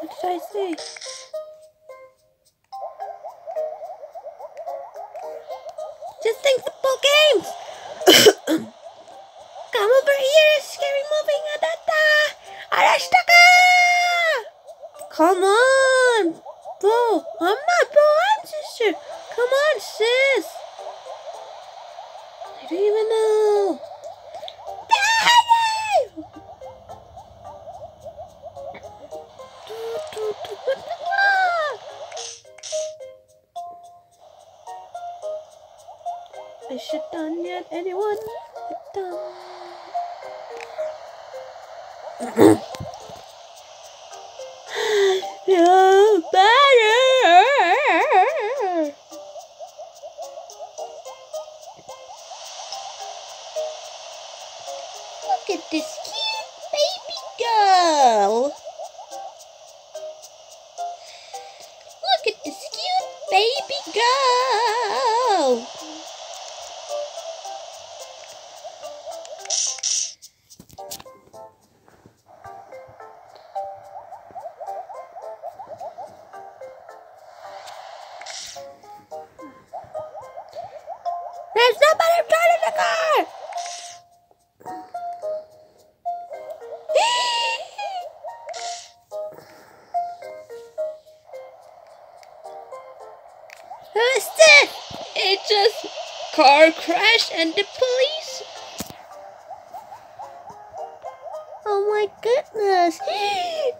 What did I say? Just think football games! Come over here, scary moving Adata! Arashtaka! Come on! Bro, I'm not I should done yet anyone done. no better. Look at this cute baby girl. Look at this cute baby girl. There's nobody driving the car! Who's this? It just car crash and the police. Oh my goodness.